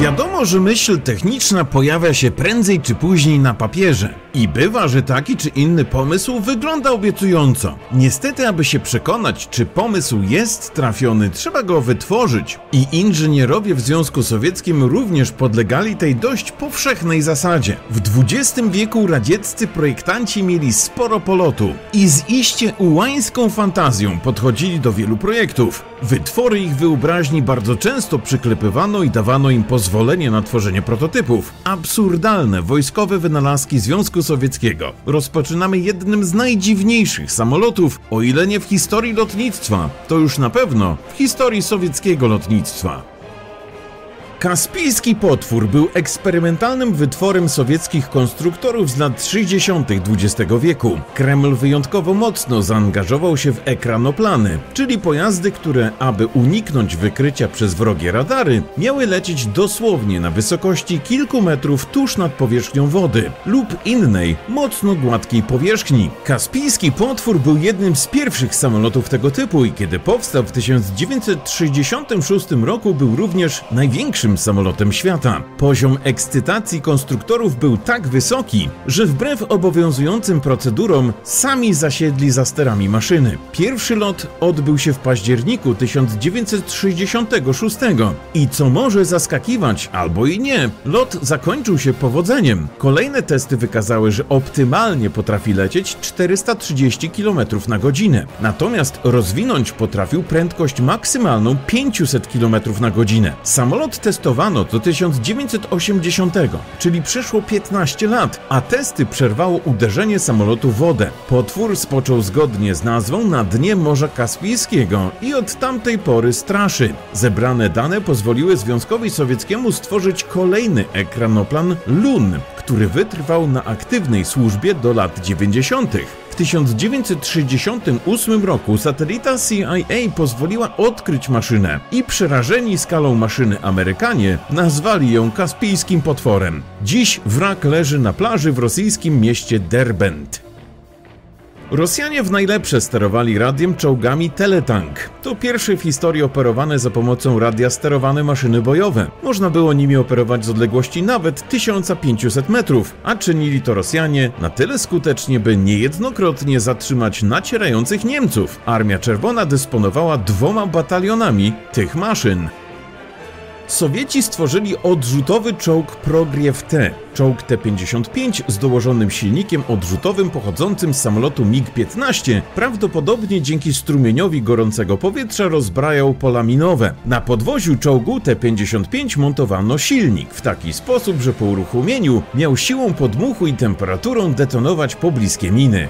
Я думаю, Mimo, że myśl techniczna pojawia się prędzej czy później na papierze i bywa, że taki czy inny pomysł wygląda obiecująco. Niestety, aby się przekonać, czy pomysł jest trafiony, trzeba go wytworzyć. I inżynierowie w Związku Sowieckim również podlegali tej dość powszechnej zasadzie. W XX wieku radzieccy projektanci mieli sporo polotu i z iście ułańską fantazją podchodzili do wielu projektów. Wytwory ich wyobraźni bardzo często przyklepywano i dawano im pozwolenie na tworzenie prototypów. Absurdalne wojskowe wynalazki Związku Sowieckiego. Rozpoczynamy jednym z najdziwniejszych samolotów, o ile nie w historii lotnictwa, to już na pewno w historii sowieckiego lotnictwa. Kaspijski potwór był eksperymentalnym wytworem sowieckich konstruktorów z lat 60. XX wieku. Kreml wyjątkowo mocno zaangażował się w ekranoplany, czyli pojazdy, które, aby uniknąć wykrycia przez wrogie radary, miały lecieć dosłownie na wysokości kilku metrów tuż nad powierzchnią wody lub innej, mocno gładkiej powierzchni. Kaspijski potwór był jednym z pierwszych samolotów tego typu i kiedy powstał w 1966 roku był również największym samolotem świata. Poziom ekscytacji konstruktorów był tak wysoki, że wbrew obowiązującym procedurom sami zasiedli za sterami maszyny. Pierwszy lot odbył się w październiku 1966 i co może zaskakiwać, albo i nie, lot zakończył się powodzeniem. Kolejne testy wykazały, że optymalnie potrafi lecieć 430 km na godzinę. Natomiast rozwinąć potrafił prędkość maksymalną 500 km na godzinę. Samolot testował testowano do 1980, czyli przeszło 15 lat, a testy przerwało uderzenie samolotu w wodę. Potwór spoczął zgodnie z nazwą na dnie Morza Kaspijskiego i od tamtej pory straszy. Zebrane dane pozwoliły Związkowi Sowieckiemu stworzyć kolejny ekranoplan LUN, który wytrwał na aktywnej służbie do lat 90. W 1968 roku satelita CIA pozwoliła odkryć maszynę i przerażeni skalą maszyny Amerykanie nazwali ją kaspijskim potworem. Dziś wrak leży na plaży w rosyjskim mieście Derbent. Rosjanie w najlepsze sterowali radiem czołgami Teletank. To pierwsze w historii operowane za pomocą radia sterowane maszyny bojowe. Można było nimi operować z odległości nawet 1500 metrów, a czynili to Rosjanie na tyle skutecznie, by niejednokrotnie zatrzymać nacierających Niemców. Armia Czerwona dysponowała dwoma batalionami tych maszyn. Sowieci stworzyli odrzutowy czołg Progriew T, czołg T-55 z dołożonym silnikiem odrzutowym pochodzącym z samolotu MiG-15, prawdopodobnie dzięki strumieniowi gorącego powietrza rozbrajał pola minowe. Na podwoziu czołgu T-55 montowano silnik w taki sposób, że po uruchomieniu miał siłą podmuchu i temperaturą detonować pobliskie miny.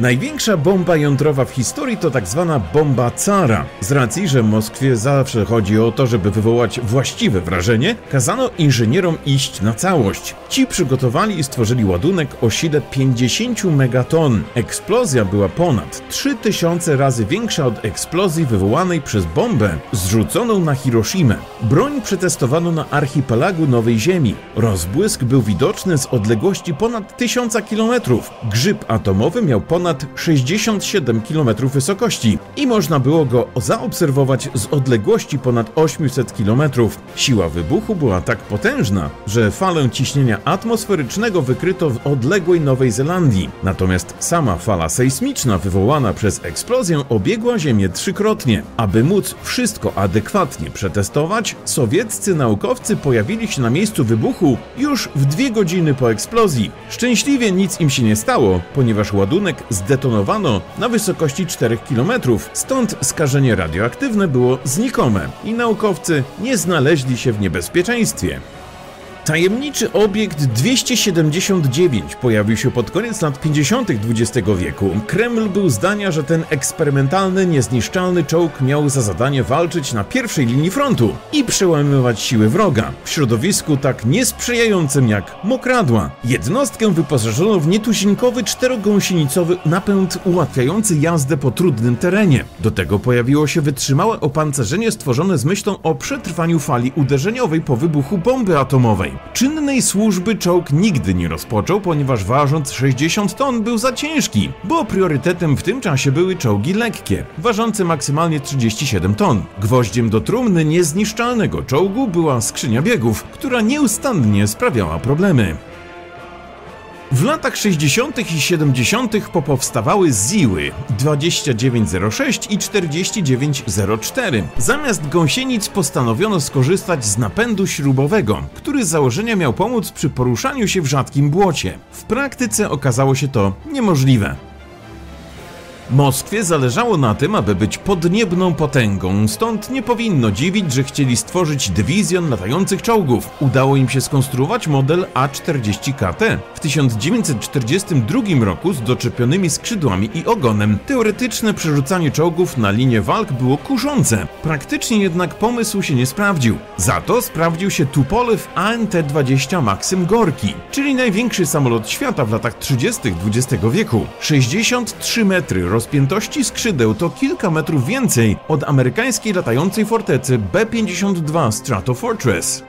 Największa bomba jądrowa w historii to tak zwana bomba cara. Z racji, że Moskwie zawsze chodzi o to, żeby wywołać właściwe wrażenie, kazano inżynierom iść na całość. Ci przygotowali i stworzyli ładunek o sile 50 megaton. Eksplozja była ponad 3000 razy większa od eksplozji wywołanej przez bombę zrzuconą na Hiroshimę. Broń przetestowano na archipelagu Nowej Ziemi. Rozbłysk był widoczny z odległości ponad 1000 km. Grzyb atomowy miał ponad ponad 67 km wysokości i można było go zaobserwować z odległości ponad 800 km. Siła wybuchu była tak potężna, że falę ciśnienia atmosferycznego wykryto w odległej Nowej Zelandii. Natomiast sama fala sejsmiczna wywołana przez eksplozję obiegła Ziemię trzykrotnie. Aby móc wszystko adekwatnie przetestować, sowieccy naukowcy pojawili się na miejscu wybuchu już w dwie godziny po eksplozji. Szczęśliwie nic im się nie stało, ponieważ ładunek zdetonowano na wysokości 4 km, stąd skażenie radioaktywne było znikome i naukowcy nie znaleźli się w niebezpieczeństwie. Tajemniczy obiekt 279 pojawił się pod koniec lat 50. XX wieku. Kreml był zdania, że ten eksperymentalny, niezniszczalny czołg miał za zadanie walczyć na pierwszej linii frontu i przełamywać siły wroga w środowisku tak niesprzyjającym jak mokradła. Jednostkę wyposażono w nietuzinkowy czterogąsienicowy napęd ułatwiający jazdę po trudnym terenie. Do tego pojawiło się wytrzymałe opancerzenie stworzone z myślą o przetrwaniu fali uderzeniowej po wybuchu bomby atomowej. Czynnej służby czołg nigdy nie rozpoczął, ponieważ ważąc 60 ton był za ciężki, bo priorytetem w tym czasie były czołgi lekkie, ważące maksymalnie 37 ton. Gwoździem do trumny niezniszczalnego czołgu była skrzynia biegów, która nieustannie sprawiała problemy. W latach 60. i 70. popowstawały ZIły 2906 i 4904. Zamiast gąsienic postanowiono skorzystać z napędu śrubowego, który z założenia miał pomóc przy poruszaniu się w rzadkim błocie. W praktyce okazało się to niemożliwe. Moskwie zależało na tym, aby być podniebną potęgą, stąd nie powinno dziwić, że chcieli stworzyć dywizjon latających czołgów. Udało im się skonstruować model A-40KT w 1942 roku z doczepionymi skrzydłami i ogonem. Teoretyczne przerzucanie czołgów na linię walk było kuszące. Praktycznie jednak pomysł się nie sprawdził. Za to sprawdził się Tupolew ANT-20 Maxym Gorki, czyli największy samolot świata w latach 30. XX wieku. 63 metry rozpiętości skrzydeł to kilka metrów więcej od amerykańskiej latającej fortecy B-52 Stratofortress.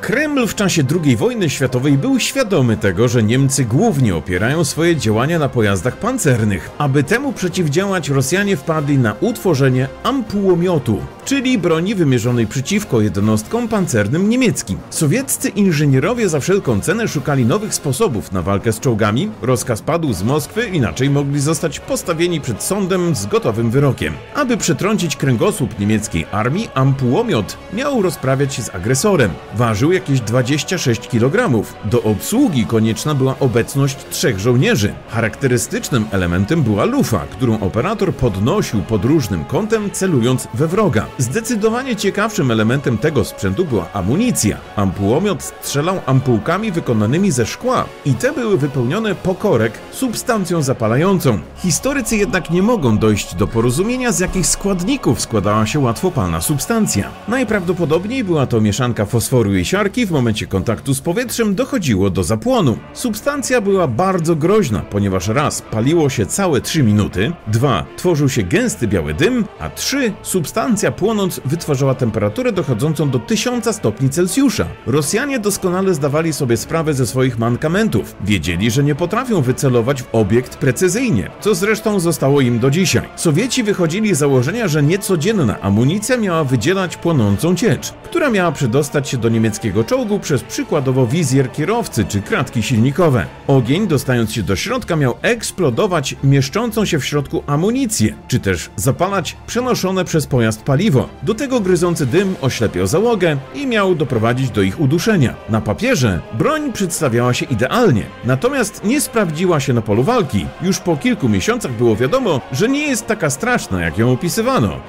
Kreml w czasie II wojny światowej był świadomy tego, że Niemcy głównie opierają swoje działania na pojazdach pancernych. Aby temu przeciwdziałać, Rosjanie wpadli na utworzenie ampułomiotu, czyli broni wymierzonej przeciwko jednostkom pancernym niemieckim. Sowieccy inżynierowie za wszelką cenę szukali nowych sposobów na walkę z czołgami. Rozkaz padł z Moskwy, inaczej mogli zostać postawieni przed sądem z gotowym wyrokiem. Aby przetrącić kręgosłup niemieckiej armii, ampułomiot miał rozprawiać się z agresorem. Ważył jakieś 26 kg. Do obsługi konieczna była obecność trzech żołnierzy. Charakterystycznym elementem była lufa, którą operator podnosił pod różnym kątem, celując we wroga. Zdecydowanie ciekawszym elementem tego sprzętu była amunicja. Ampułomiot strzelał ampułkami wykonanymi ze szkła i te były wypełnione po korek substancją zapalającą. Historycy jednak nie mogą dojść do porozumienia, z jakich składników składała się łatwopalna substancja. Najprawdopodobniej była to mieszanka fosforu i siarki, w momencie kontaktu z powietrzem dochodziło do zapłonu. Substancja była bardzo groźna, ponieważ raz paliło się całe 3 minuty, dwa tworzył się gęsty biały dym, a trzy substancja płonąc wytwarzała temperaturę dochodzącą do 1000 stopni Celsjusza. Rosjanie doskonale zdawali sobie sprawę ze swoich mankamentów. Wiedzieli, że nie potrafią wycelować w obiekt precyzyjnie, co zresztą zostało im do dzisiaj. Sowieci wychodzili z założenia, że niecodzienna amunicja miała wydzielać płonącą ciecz, która miała przedostać się do niemieckiego czołgu przez przykładowo wizjer kierowcy czy kratki silnikowe. Ogień, dostając się do środka, miał eksplodować mieszczącą się w środku amunicję, czy też zapalać przenoszone przez pojazd paliwo. Do tego gryzący dym oślepiał załogę i miał doprowadzić do ich uduszenia. Na papierze broń przedstawiała się idealnie, natomiast nie sprawdziła się na polu walki. Już po kilku miesiącach było wiadomo, że nie jest taka straszna, jak ją opisywano.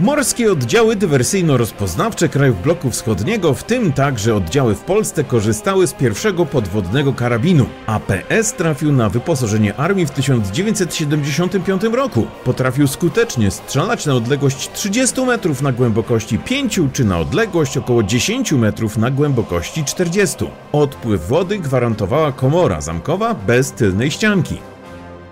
Morskie oddziały dywersyjno-rozpoznawcze krajów bloku wschodniego, w tym także oddziały w Polsce, korzystały z pierwszego podwodnego karabinu. APS trafił na wyposażenie armii w 1975 roku. Potrafił skutecznie strzelać na odległość 30 metrów na głębokości 5 czy na odległość około 10 metrów na głębokości 40. Odpływ wody gwarantowała komora zamkowa bez tylnej ścianki.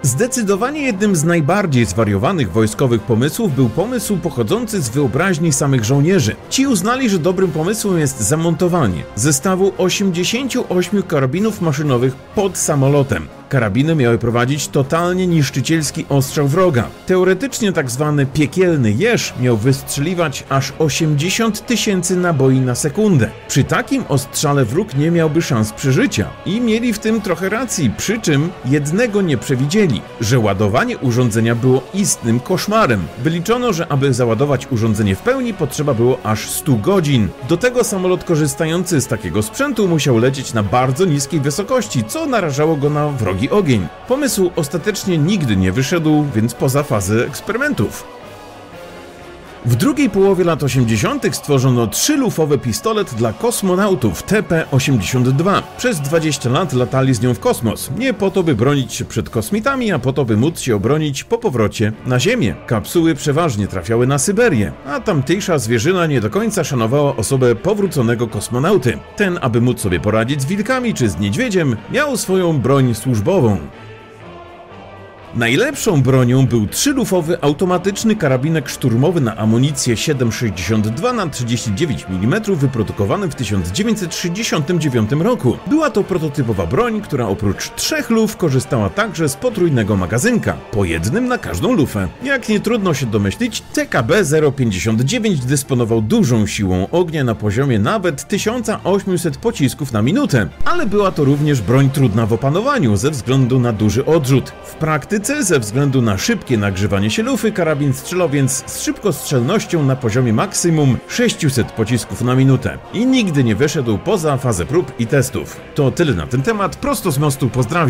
Zdecydowanie jednym z najbardziej zwariowanych wojskowych pomysłów był pomysł pochodzący z wyobraźni samych żołnierzy. Ci uznali, że dobrym pomysłem jest zamontowanie zestawu 88 karabinów maszynowych pod samolotem. Karabiny miały prowadzić totalnie niszczycielski ostrzał wroga. Teoretycznie tak zwany piekielny jeż miał wystrzeliwać aż 80 tysięcy naboi na sekundę. Przy takim ostrzale wróg nie miałby szans przeżycia. I mieli w tym trochę racji, przy czym jednego nie przewidzieli, że ładowanie urządzenia było istnym koszmarem. Wyliczono, że aby załadować urządzenie w pełni potrzeba było aż 100 godzin. Do tego samolot korzystający z takiego sprzętu musiał lecieć na bardzo niskiej wysokości, co narażało go na wrogi ogień. Pomysł ostatecznie nigdy nie wyszedł, więc poza fazę eksperymentów. W drugiej połowie lat 80. stworzono trzylufowy pistolet dla kosmonautów TP-82. Przez 20 lat latali z nią w kosmos. Nie po to, by bronić się przed kosmitami, a po to, by móc się obronić po powrocie na Ziemię. Kapsuły przeważnie trafiały na Syberię, a tamtejsza zwierzyna nie do końca szanowała osobę powróconego kosmonauty. Ten, aby móc sobie poradzić z wilkami czy z niedźwiedziem, miał swoją broń służbową. Najlepszą bronią był trzylufowy automatyczny karabinek szturmowy na amunicję 7,62 na 39 mm wyprodukowany w 1969 roku. Była to prototypowa broń, która oprócz trzech luf korzystała także z potrójnego magazynka, po jednym na każdą lufę. Jak nie trudno się domyślić, TKB-059 dysponował dużą siłą ognia na poziomie nawet 1800 pocisków na minutę, ale była to również broń trudna w opanowaniu ze względu na duży odrzut. W praktyce, ze względu na szybkie nagrzewanie się lufy, karabin strzelał więc z szybkostrzelnością na poziomie maksimum 600 pocisków na minutę i nigdy nie wyszedł poza fazę prób i testów. To tyle na ten temat, prosto z mostu pozdrawiam.